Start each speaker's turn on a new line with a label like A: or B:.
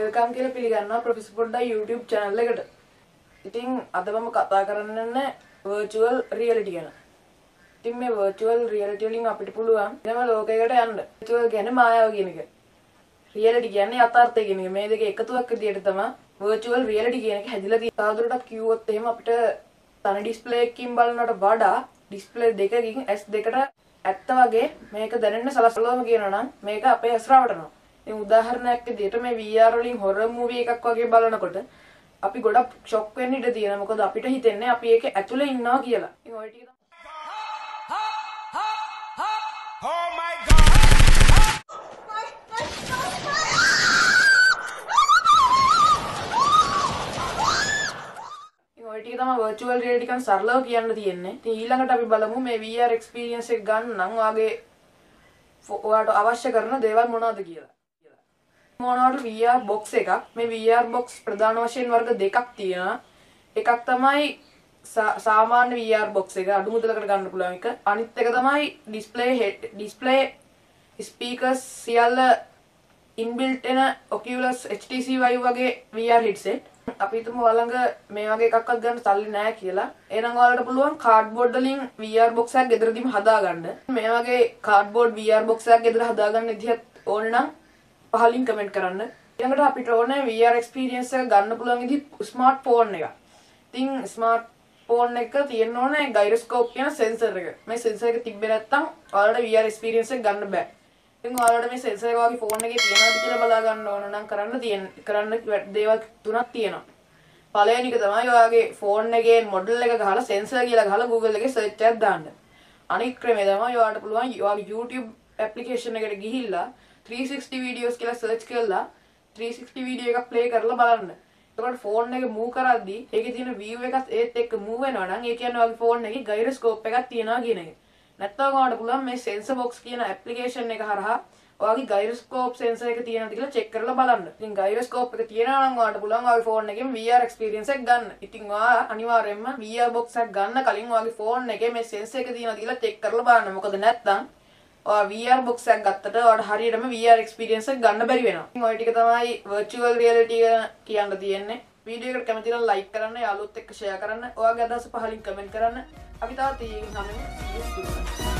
A: Welcome කියලා පිළිගන්නවා professor පොඩ්ඩා YouTube channel එකට. ඉතින් අද මම කතා කරන්න යන්නේ virtual reality ගැන. ඉතින් මේ virtual reality වලින් අපිට පුළුවන් වෙනම ලෝකයකට යන්න. virtual කියන්නේ මායාව කියන එක. reality කියන්නේ යථාර්ථය කියන එක. මේ දෙක එකතුවක් විදියට තමයි virtual reality කියන එක හැදිලා තියෙන්නේ. තවදුරටත් කිව්වොත් එහෙම අපිට තන ඩිස්ප්ලේ එකකින් බලනවට වඩා ඩිස්ප්ලේ දෙකකින් S2කට ඇත්ත වගේ මේක දැනෙන්න සලසලවම කියනවා නම් මේක අපේ ඇස් රවටනවා. ඉතින් උදාහරණයක් විදිහට මේ VR වලින් හොරර් මූවි එකක් වගේ බලනකොට අපි ගොඩක් ෂොක් වෙන්න ඉඩ තියෙනවා. මොකද අපිට හිතෙන්නේ අපි ඒක ඇතුලේ ඉන්නවා කියලා. ඉතින් ඔය ටික
B: Oh my god!
A: ඉතින් ඔය ටික තමයි virtual reality එකෙන් සරලව කියන්න තියෙන්නේ. ඉතින් ඊළඟට අපි බලමු මේ VR experience එක ගන්න නම් ඔයාගේ ෆෝ- ඔයාට අවශ්‍ය කරන දේවල් මොනවද කියලා. මොනවට VR box එකක්. මේ VR box ප්‍රධාන වශයෙන් වර්ග දෙකක් තියෙනවා. එකක් තමයි සා- සාමාන්‍ය VR box එක අඩු මුදලකට ගන්න පුළුවන් එක. අනිත් එක තමයි display head display speakers සියල්ල ඉන්බිල්ට් එන Oculus HTC Vive වගේ VR headset අපි හිතමු ඔයාලඟ මේ වගේ එකක්වත් ගන්න සල්ලි නැහැ කියලා. එහෙනම් ඔයාලට පුළුවන් කාඩ්බෝඩ් වලින් VR box එකක් ගෙදරදීම හදාගන්න. මේ වගේ කාඩ්බෝඩ් VR box එකක් ගෙදර හදාගන්න විදිහත් ඕනේ නම් පහලින් කමෙන්ට් කරන්න. ඊළඟට අපිට ඕනේ VR experience එක ගන්න පුළුවන් විදිහ ස්මාර්ට් ෆෝන් එක. ඉතින් ස්මාර්ට් ෆෝන් එක තියෙන්න ඕනේ ගයිරොස්කෝප් කියන සෙන්සර් එක. මේ සෙන්සර් එක තිබ්බේ නැත්නම් ඔයාලට VR experience එක ගන්න බෑ. ඉතින් ඔයාලට මේ සෙන්සර් එක වගේ ෆෝන් එකේ තියෙනවද කියලා බලා ගන්න ඕන නම් කරන්න තියෙන කරන්න වැ- දේවල් තුනක් තියෙනවා. පළවෙනි එක තමයි ඔයාගේ ෆෝන් එකේ මොඩල් එක ගහලා සෙන්සර් කියලා ගහලා Google එකේ search එකක් දාන්න. අනිත් ක්‍රමය තමයි ඔයාලට පුළුවන් ඔයාගේ YouTube application එකට ගිහිල්ලා 360 videos කියලා search කරලා 360 video එකක් play කරලා බලන්න. එතකොට ෆෝන් එක move කරද්දී ඒකේ තියෙන view එකත් ඒත් එක්ක move වෙනවා නම් ඒ කියන්නේ ඔයාගේ ෆෝන් එකේ gyroscope එකක් තියෙනවා කියන එක. නැත්නම් ඔයාලට පුළුවන් මේ sensor box කියන application එක හරහා ඔයාගේ gyroscope sensor එක තියෙනවද කියලා check කරලා බලන්න. ඉතින් gyroscope එක තියෙනවා නම් ඔයාලට පුළුවන් ඔයාගේ ෆෝන් එකෙන් VR experience එක ගන්න. ඉතින් ඔයා අනිවාර්යයෙන්ම VR box එකක් ගන්න කලින් ඔයාගේ ෆෝන් එකේ මේ sensor එක තියෙනවද කියලා check කරලා බලන්න. මොකද නැත්නම් ඔයා VR box එකක් ගත්තට ඔයාට හරියටම VR experience එක ගන්න බැරි වෙනවා. ඉතින් ඔය ටික තමයි virtual reality ගැන කියන්න තියෙන්නේ. වීඩියෝ එකට කැමති නම් like කරන්න, යාළුවොත් එක්ක share කරන්න, ඔයාගේ අදහස පහලින් comment කරන්න. අපි තවත් ඊ හැමෝම see you soon.